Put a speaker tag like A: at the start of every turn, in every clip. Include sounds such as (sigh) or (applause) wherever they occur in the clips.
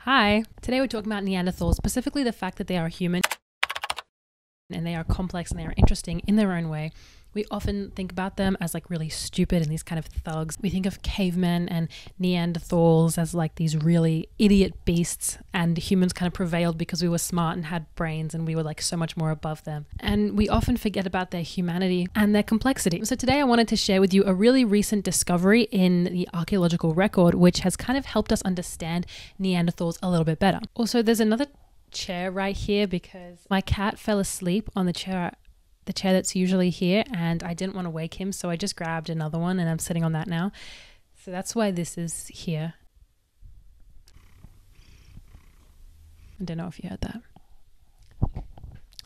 A: Hi. Today we're talking about Neanderthals, specifically the fact that they are human and they are complex and they are interesting in their own way. We often think about them as like really stupid and these kind of thugs. We think of cavemen and Neanderthals as like these really idiot beasts, and humans kind of prevailed because we were smart and had brains and we were like so much more above them. And we often forget about their humanity and their complexity. So today I wanted to share with you a really recent discovery in the archaeological record, which has kind of helped us understand Neanderthals a little bit better. Also, there's another chair right here because my cat fell asleep on the chair the chair that's usually here and I didn't want to wake him so I just grabbed another one and I'm sitting on that now. So that's why this is here. I don't know if you heard that.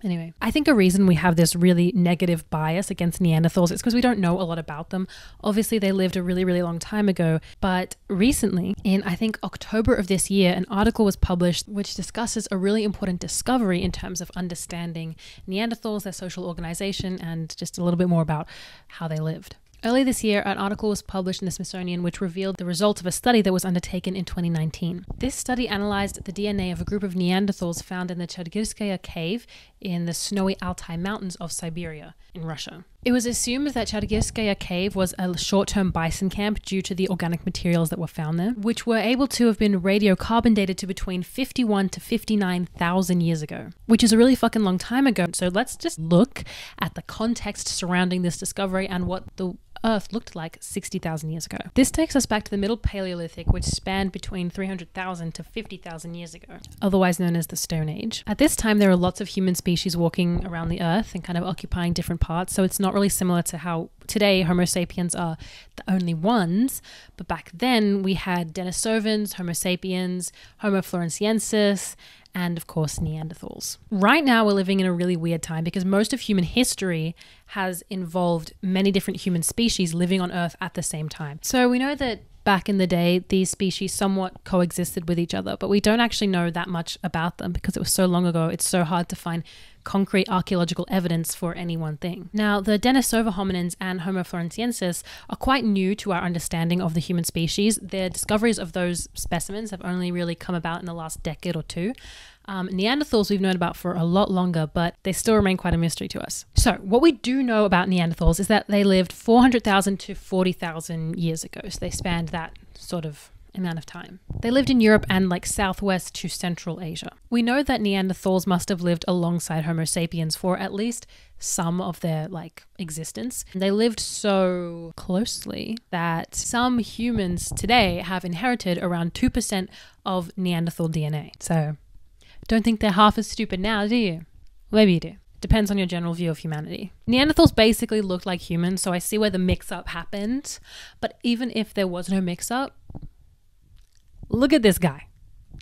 A: Anyway, I think a reason we have this really negative bias against Neanderthals is because we don't know a lot about them. Obviously, they lived a really, really long time ago, but recently, in I think October of this year, an article was published which discusses a really important discovery in terms of understanding Neanderthals, their social organization, and just a little bit more about how they lived. Early this year, an article was published in the Smithsonian which revealed the results of a study that was undertaken in 2019. This study analyzed the DNA of a group of Neanderthals found in the Chudgyrskaya cave in the snowy Altai Mountains of Siberia in Russia. It was assumed that Chudgyrskaya cave was a short-term bison camp due to the organic materials that were found there, which were able to have been radiocarbon dated to between 51 to 59,000 years ago, which is a really fucking long time ago. So let's just look at the context surrounding this discovery and what the Earth looked like 60,000 years ago. This takes us back to the Middle Paleolithic, which spanned between 300,000 to 50,000 years ago, otherwise known as the Stone Age. At this time, there are lots of human species walking around the Earth and kind of occupying different parts, so it's not really similar to how today Homo sapiens are the only ones, but back then we had Denisovans, Homo sapiens, Homo floresiensis, and of course Neanderthals. Right now, we're living in a really weird time because most of human history has involved many different human species living on Earth at the same time. So we know that back in the day, these species somewhat coexisted with each other, but we don't actually know that much about them because it was so long ago. It's so hard to find concrete archaeological evidence for any one thing. Now, the Denisova hominins and Homo floresiensis are quite new to our understanding of the human species. Their discoveries of those specimens have only really come about in the last decade or two. Um, Neanderthals we've known about for a lot longer, but they still remain quite a mystery to us. So, what we do know about Neanderthals is that they lived 400,000 to 40,000 years ago. So, they spanned that sort of amount of time. They lived in Europe and like southwest to Central Asia. We know that Neanderthals must have lived alongside Homo sapiens for at least some of their like existence. They lived so closely that some humans today have inherited around 2% of Neanderthal DNA. So don't think they're half as stupid now, do you? Maybe you do. Depends on your general view of humanity. Neanderthals basically looked like humans, so I see where the mix up happened. But even if there was no mix up, look at this guy.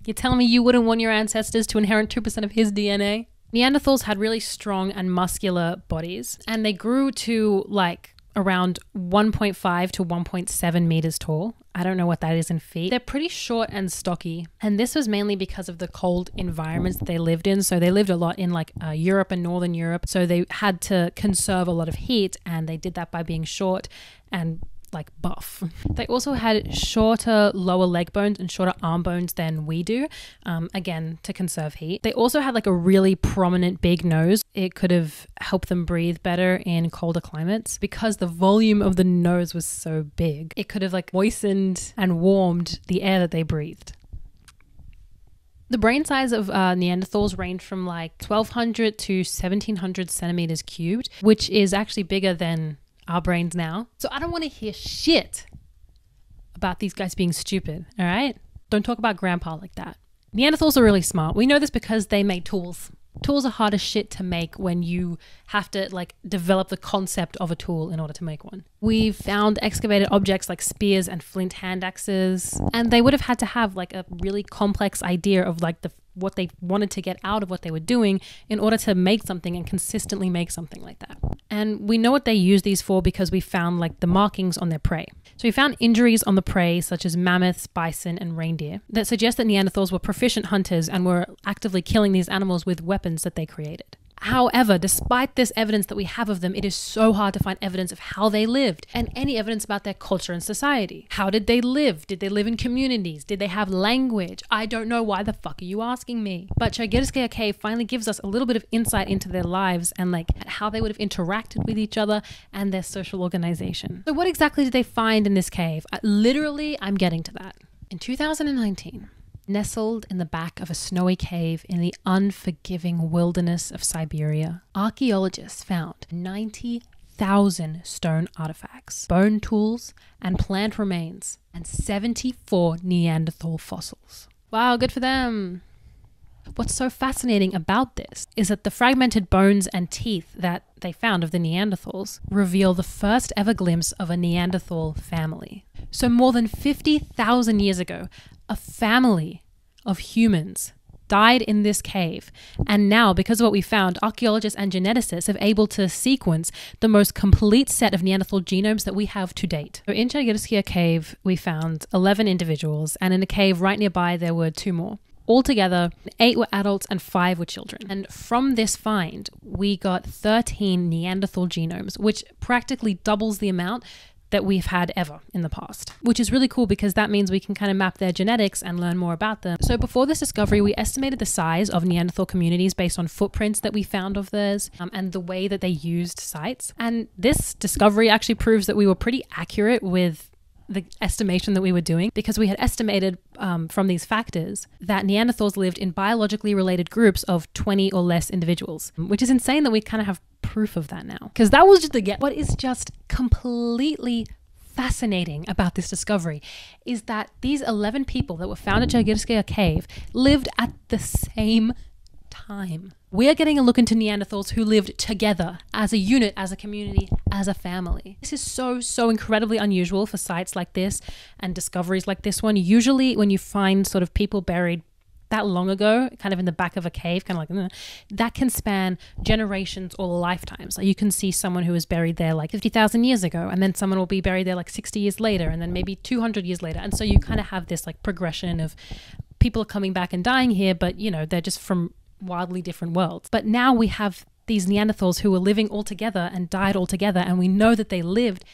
A: You're telling me you wouldn't want your ancestors to inherit 2% of his DNA? Neanderthals had really strong and muscular bodies, and they grew to like around 1.5 to 1.7 meters tall. I don't know what that is in feet. They're pretty short and stocky, and this was mainly because of the cold environments they lived in. So they lived a lot in like uh, Europe and Northern Europe. So they had to conserve a lot of heat, and they did that by being short and like buff. They also had shorter lower leg bones and shorter arm bones than we do, um, again, to conserve heat. They also had like a really prominent big nose. It could have helped them breathe better in colder climates because the volume of the nose was so big. It could have like moistened and warmed the air that they breathed. The brain size of uh, Neanderthals ranged from like 1200 to 1700 centimeters cubed, which is actually bigger than our brains now. So I don't want to hear shit about these guys being stupid, all right? Don't talk about grandpa like that. Neanderthals are really smart. We know this because they made tools. Tools are hard as shit to make when you have to like develop the concept of a tool in order to make one. We've found excavated objects like spears and flint hand axes, and they would have had to have like a really complex idea of like the what they wanted to get out of what they were doing in order to make something and consistently make something like that. And we know what they use these for because we found like the markings on their prey. So we found injuries on the prey, such as mammoths, bison, and reindeer, that suggest that Neanderthals were proficient hunters and were actively killing these animals with weapons that they created. However, despite this evidence that we have of them, it is so hard to find evidence of how they lived and any evidence about their culture and society. How did they live? Did they live in communities? Did they have language? I don't know. Why the fuck are you asking me? But Chagyrskaya Cave finally gives us a little bit of insight into their lives and like how they would have interacted with each other and their social organization. So, what exactly did they find in this cave? Uh, literally, I'm getting to that. In 2019, Nestled in the back of a snowy cave in the unforgiving wilderness of Siberia, archaeologists found 90,000 stone artifacts, bone tools, and plant remains, and 74 Neanderthal fossils. Wow, good for them! What's so fascinating about this is that the fragmented bones and teeth that they found of the Neanderthals reveal the first ever glimpse of a Neanderthal family. So, more than 50,000 years ago, a family of humans died in this cave. And now, because of what we found, archaeologists and geneticists have able to sequence the most complete set of Neanderthal genomes that we have to date. So in Chagyrskaya cave, we found 11 individuals, and in a cave right nearby, there were two more. Altogether, eight were adults and five were children. And from this find, we got 13 Neanderthal genomes, which practically doubles the amount that we've had ever in the past, which is really cool because that means we can kind of map their genetics and learn more about them. So, before this discovery, we estimated the size of Neanderthal communities based on footprints that we found of theirs um, and the way that they used sites. And this discovery actually proves that we were pretty accurate with the estimation that we were doing because we had estimated um, from these factors that Neanderthals lived in biologically related groups of 20 or less individuals, which is insane that we kind of have proof of that now. Because that was just the get. What is just completely fascinating about this discovery is that these 11 people that were found at Chagyrskaya cave lived at the same time. We are getting a look into Neanderthals who lived together as a unit, as a community, as a family. This is so, so incredibly unusual for sites like this and discoveries like this one. Usually, when you find sort of people buried that long ago, kind of in the back of a cave, kind of like mm-hmm, that can span generations or lifetimes. Like you can see someone who was buried there like 50,000 years ago, and then someone will be buried there like 60 years later, and then maybe 200 years later. And so you kind of have this like progression of people coming back and dying here, but you know, they're just from wildly different worlds. But now we have these Neanderthals who were living all together and died all together, and we know that they lived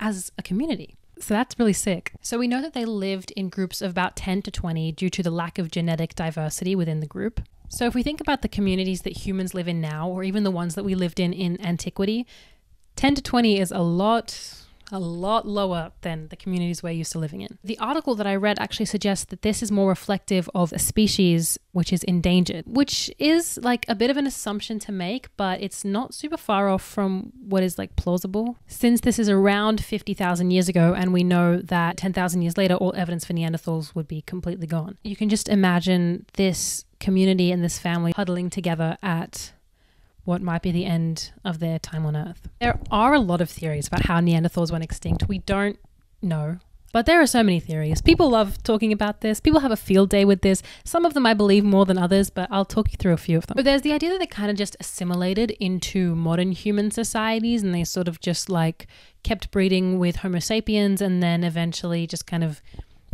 A: as a community. So that's really sick. So we know that they lived in groups of about 10 to 20 due to the lack of genetic diversity within the group. So if we think about the communities that humans live in now, or even the ones that we lived in in antiquity, 10 to 20 is a lot a lot lower than the communities we're used to living in. The article that I read actually suggests that this is more reflective of a species which is endangered, which is like a bit of an assumption to make, but it's not super far off from what is like plausible. Since this is around 50,000 years ago, and we know that 10,000 years later, all evidence for Neanderthals would be completely gone. You can just imagine this community and this family huddling together at what might be the end of their time on Earth. There are a lot of theories about how Neanderthals went extinct. We don't know. But there are so many theories. People love talking about this. People have a field day with this. Some of them I believe more than others, but I'll talk you through a few of them. But there's the idea that they kind of just assimilated into modern human societies and they sort of just like kept breeding with Homo sapiens and then eventually just kind of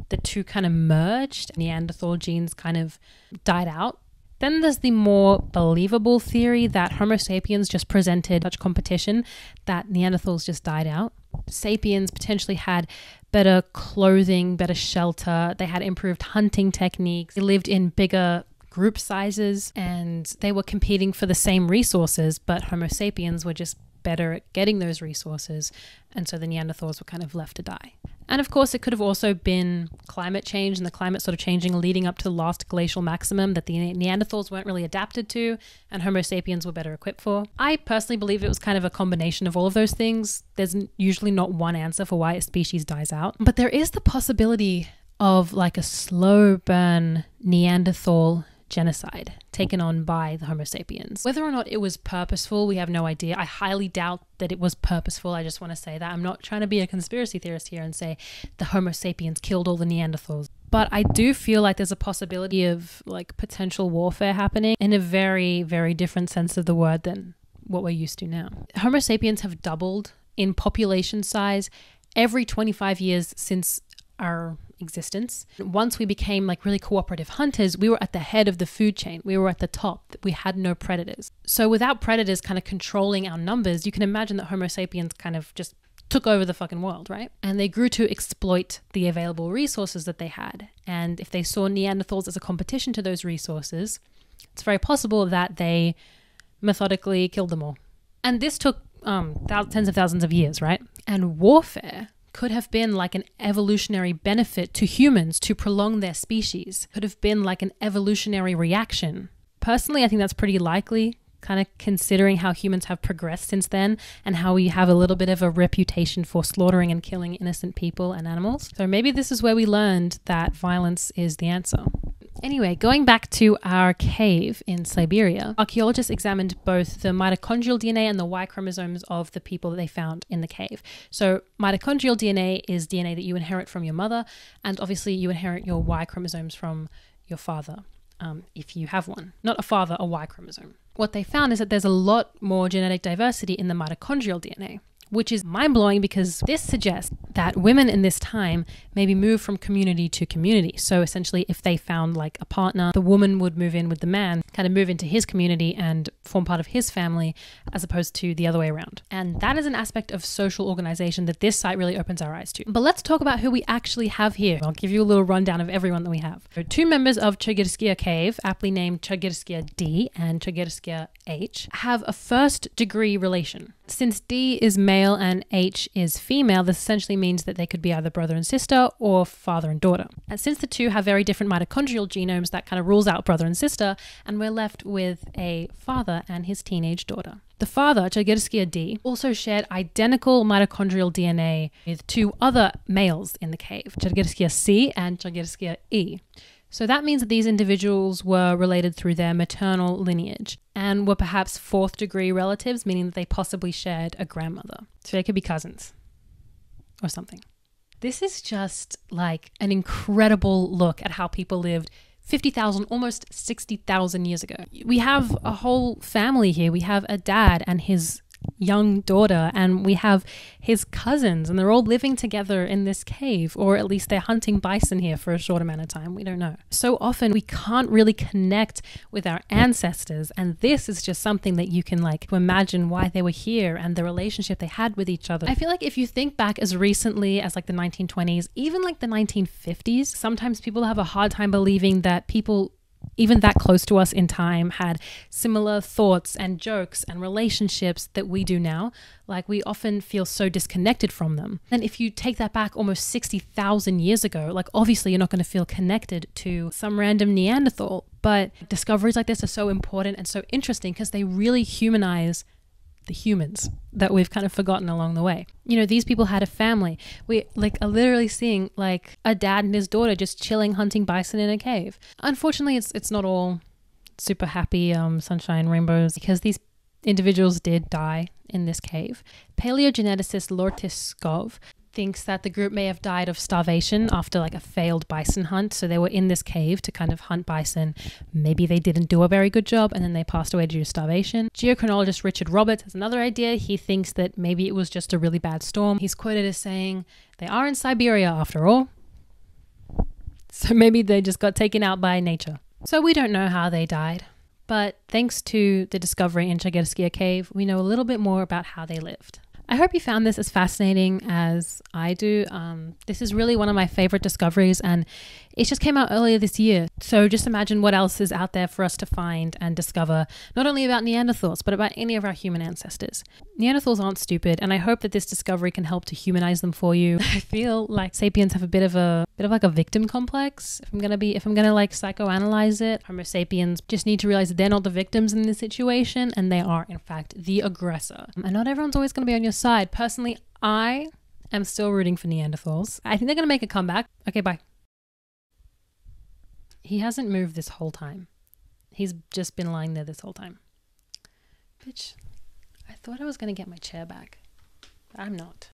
A: the two kind of merged. Neanderthal genes kind of died out then there's the more believable theory that Homo sapiens just presented such competition that Neanderthals just died out. Sapiens potentially had better clothing, better shelter, they had improved hunting techniques, they lived in bigger group sizes, and they were competing for the same resources, but Homo sapiens were just better at getting those resources, and so the Neanderthals were kind of left to die. And of course, it could have also been climate change and the climate sort of changing leading up to the last glacial maximum that the Neanderthals weren't really adapted to and Homo sapiens were better equipped for. I personally believe it was kind of a combination of all of those things. There's usually not one answer for why a species dies out, but there is the possibility of like a slow burn Neanderthal genocide taken on by the Homo sapiens. Whether or not it was purposeful, we have no idea. I highly doubt that it was purposeful. I just want to say that. I'm not trying to be a conspiracy theorist here and say the Homo sapiens killed all the Neanderthals. But I do feel like there's a possibility of like potential warfare happening in a very, very different sense of the word than what we're used to now. Homo sapiens have doubled in population size every 25 years since our existence. Once we became like really cooperative hunters, we were at the head of the food chain. We were at the top. We had no predators. So without predators kind of controlling our numbers, you can imagine that Homo sapiens kind of just took over the fucking world, right? And they grew to exploit the available resources that they had. And if they saw Neanderthals as a competition to those resources, it's very possible that they methodically killed them all. And this took um, tens of thousands of years, right? And warfare could have been like an evolutionary benefit to humans to prolong their species, could have been like an evolutionary reaction. Personally, I think that's pretty likely kind of considering how humans have progressed since then and how we have a little bit of a reputation for slaughtering and killing innocent people and animals. So maybe this is where we learned that violence is the answer. Anyway, going back to our cave in Siberia, archaeologists examined both the mitochondrial DNA and the Y chromosomes of the people that they found in the cave. So, mitochondrial DNA is DNA that you inherit from your mother, and obviously, you inherit your Y chromosomes from your father um, if you have one. Not a father, a Y chromosome. What they found is that there's a lot more genetic diversity in the mitochondrial DNA which is mind blowing because this suggests that women in this time maybe move from community to community. So essentially, if they found like a partner, the woman would move in with the man, kind of move into his community and form part of his family, as opposed to the other way around. And that is an aspect of social organization that this site really opens our eyes to. But let's talk about who we actually have here. I'll give you a little rundown of everyone that we have. So two members of Chagirskia Cave, aptly named Chagirskia D and Chagirskia H, have a first degree relation. Since D is male and H is female, this essentially means that they could be either brother and sister or father and daughter. And since the two have very different mitochondrial genomes, that kind of rules out brother and sister, and we're left with a father and his teenage daughter. The father, Chagirskia D, also shared identical mitochondrial DNA with two other males in the cave, Chagirskia C and Chagirskia E. So that means that these individuals were related through their maternal lineage and were perhaps fourth degree relatives, meaning that they possibly shared a grandmother. So they could be cousins or something. This is just like an incredible look at how people lived 50,000, almost 60,000 years ago. We have a whole family here. We have a dad and his young daughter and we have his cousins and they're all living together in this cave or at least they're hunting bison here for a short amount of time we don't know. So often we can't really connect with our ancestors and this is just something that you can like imagine why they were here and the relationship they had with each other. I feel like if you think back as recently as like the 1920s even like the 1950s sometimes people have a hard time believing that people even that close to us in time had similar thoughts and jokes and relationships that we do now. Like we often feel so disconnected from them. And if you take that back almost 60,000 years ago, like obviously you're not going to feel connected to some random Neanderthal. But discoveries like this are so important and so interesting because they really humanize the humans that we've kind of forgotten along the way. You know, these people had a family. We like are literally seeing like a dad and his daughter just chilling hunting bison in a cave. Unfortunately, it's it's not all super happy um, sunshine rainbows because these individuals did die in this cave. Paleogeneticist Laurits Skov thinks that the group may have died of starvation after like a failed bison hunt. So they were in this cave to kind of hunt bison. Maybe they didn't do a very good job and then they passed away due to starvation. Geochronologist Richard Roberts has another idea. He thinks that maybe it was just a really bad storm. He's quoted as saying, They are in Siberia after all. (laughs) So maybe they just got taken out by nature. So we don't know how they died. But thanks to the discovery in Chagirskia Cave, we know a little bit more about how they lived. I hope you found this as fascinating as I do. Um, this is really one of my favorite discoveries, and it just came out earlier this year. So just imagine what else is out there for us to find and discover, not only about Neanderthals, but about any of our human ancestors. Neanderthals aren't stupid, and I hope that this discovery can help to humanize them for you. (laughs) I feel like sapiens have a bit of a bit of like a victim complex. If I'm gonna be, if I'm gonna like psychoanalyze it, Homo sapiens just need to realize they're not the victims in this situation, and they are in fact the aggressor. And not everyone's always gonna be on your side. Personally, I am still rooting for Neanderthals. I think they're gonna make a comeback. Okay, bye. He hasn't moved this whole time. He's just been lying there this whole time. Bitch, I thought I was to get my chair back. I'm not.